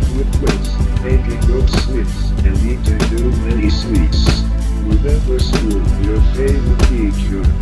filled with sweets, and eating too many sweets. Remember school, your favorite teacher.